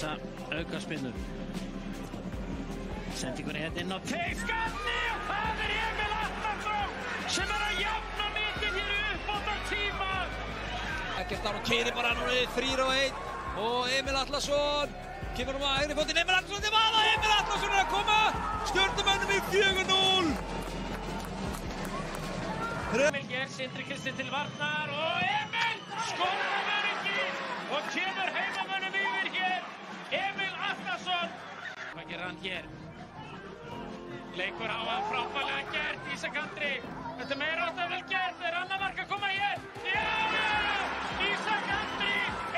þessa aukaspinnu. Sendingunni hérna inn á teiskatni og það er Emil Atlarsson sem er að jafna mikið hér upp á þetta tíma. Ekkert ára kýri bara núni, þrýr og einn. Og Emil Atlasson kemur um að hægri fótinn, Emil Atlasson til maða, Emil Atlasson er að koma, stjórnumönnum í 4-0. Emil ger Sindri Kristi til varnar. Og Emil hann ekki og kemur heimamönnum yfir hér. Emil Atlarsson. Hvað gerir hann hér? Leikur á að frábælega gert, Ísak Andri. Þetta er meira átt að vel gert, er annar mark að koma hér. Já! Ísak Andri,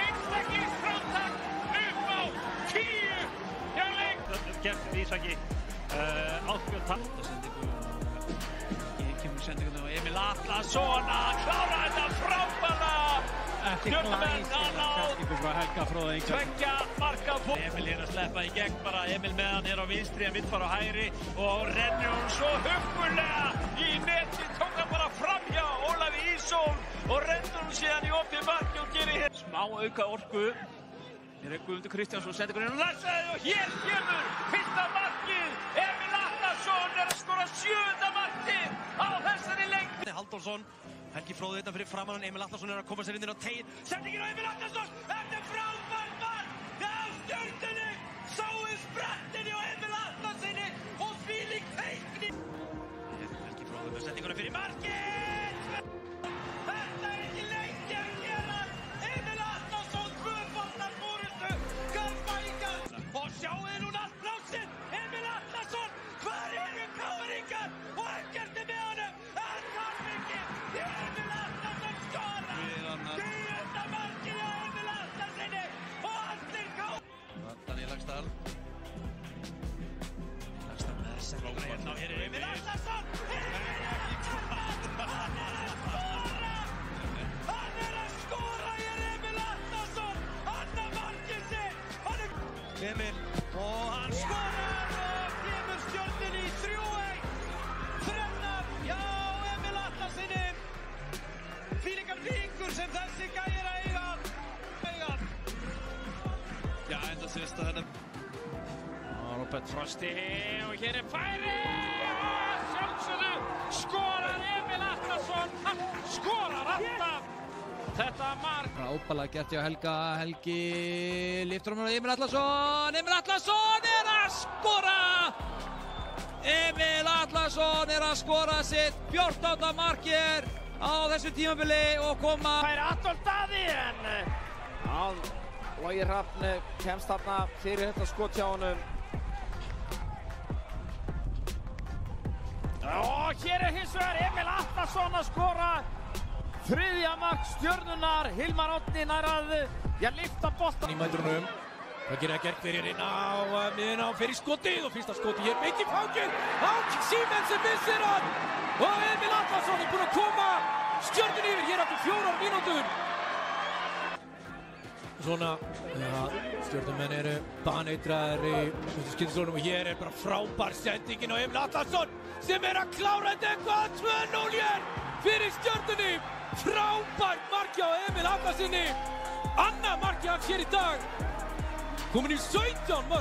einstaklingsframtak upp á tíu hjá leik. Gert Ísaki uh, áttfjöld tatt og sendingu Hér kemur sendingunni og Emil Atlason að klára þetta Stjórnumenn Inga tveggja marka Emil er að sleppa í gegn bara Emil meðan er á vinstri en mitt fara á hægri og rennur hún svo huggulega í neti tók hann bara fram hjá Ólafi Ísól og rennur hún síðan í opið marki og gerir hér smá auka orku Hér er Guðmundur Kristjánsson sendingunni og læsaði og hér kemur fyrsta markið Emil Atlason er að skora sjönda markið á þessari lengt Halldórsson, Helgi Fróði þetta fyrir framann, Emil Atlasson er að koma sér inn á tegin. Sendingin á Emil Atlason Þetta er frábært mark hjá stjórnunni Sáu sprettinni á Emil Atlasinni og þvílík teikni Helgi Fróði með sendinguna fyrir Markið! Lagstall. Lagstall með sendingar hérna og hér er Emil Atlason Hann er að skora Hann er að hér Emil Atlason Hann að markið sig er Emil Og hann skorar Robert Frosti og hér er færi og sjálfsögðu skorar Emil Atlason. Hann skorar alltaf. Þetta mark. Frábælega gert hjá Helga, Helgi liftur um Emil Atlasson, Emil Atlasson er að skora! Emil Atlasson er að skora sitt 14. markir á þessu tímabili og koma er Adolf Daði en Já, Logi Hrafn kemst þarna fyrir þetta skot hjá honum. Hér er hins vegar Emil Atlason að skora þriðja mark stjörnunar Hilmar Otni nær að já, lifta boltan í mætrunum. Það gerir að gerð fyrir inn á miðun á fyrir skotið. Og fyrsta skotið beint í fangin á Sýmen sem missir hann. Og Emil Atlasson er búinn að koma stjörnun yfir hér aftur fjórar mínútur. Svona, stjórnumenn eru baneitraðir í skynslunum og hér er bara frábær sendingin á Emil Atlasson sem er að klára þetta eitthvað 2-0 hér fyrir stjórnunni. Frábært markja á Emil Atlassinni, annað markja hans hér í dag. Komin í 17 mörg.